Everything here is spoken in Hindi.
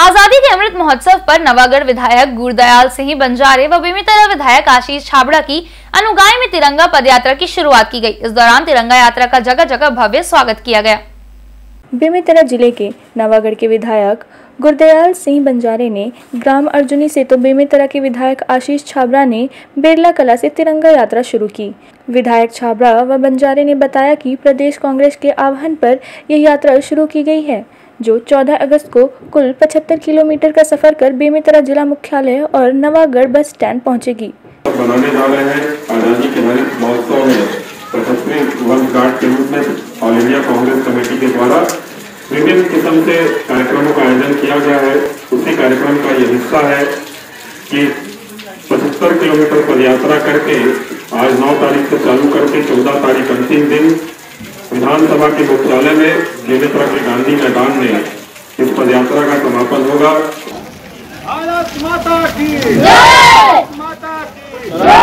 आज़ादी के अमृत महोत्सव पर नवागढ़ विधायक गुरदयाल सिंह बंजारे व बेमेतरा विधायक आशीष छाबड़ा की अनुगाई में तिरंगा पदयात्रा की शुरुआत की गई। इस दौरान तिरंगा यात्रा का जगह जगह भव्य स्वागत किया गया। बेमेतरा ज़िले के नवागढ़ के विधायक गुरदयाल सिंह बंजारे ने ग्राम अर्जुनी से तो बेमेतरा के विधायक आशीष छाबड़ा ने बेरला कला से तिरंगा यात्रा शुरू की। विधायक छाबड़ा व बंजारे ने बताया कि प्रदेश कांग्रेस के आह्वान पर यह यात्रा शुरू की गई है। जो 14 अगस्त को कुल 75 किलोमीटर का सफ़र कर बेमेतरा जिला मुख्यालय और नवागढ़ बस स्टैंड पहुंचेगी। बनाने जा रहे हैं। आज़ादी के हरित महोत्सव में पचहत्तरवीं वर्ष गार्ड के रूप में ऑल इंडिया कांग्रेस कमेटी के द्वारा विभिन्न किस्म से कार्यक्रमों का आयोजन किया गया है। उसी कार्यक्रम का ये हिस्सा है कि पचहत्तर किलोमीटर पद यात्रा करके आज नौ तारीख से चालू करके चौदह तारीख अंतिम दिन विधानसभा के मुख्यालय में बेगेतरा के गांधी मैदान में इस पदयात्रा का समापन होगा। भारत माता की। माता की।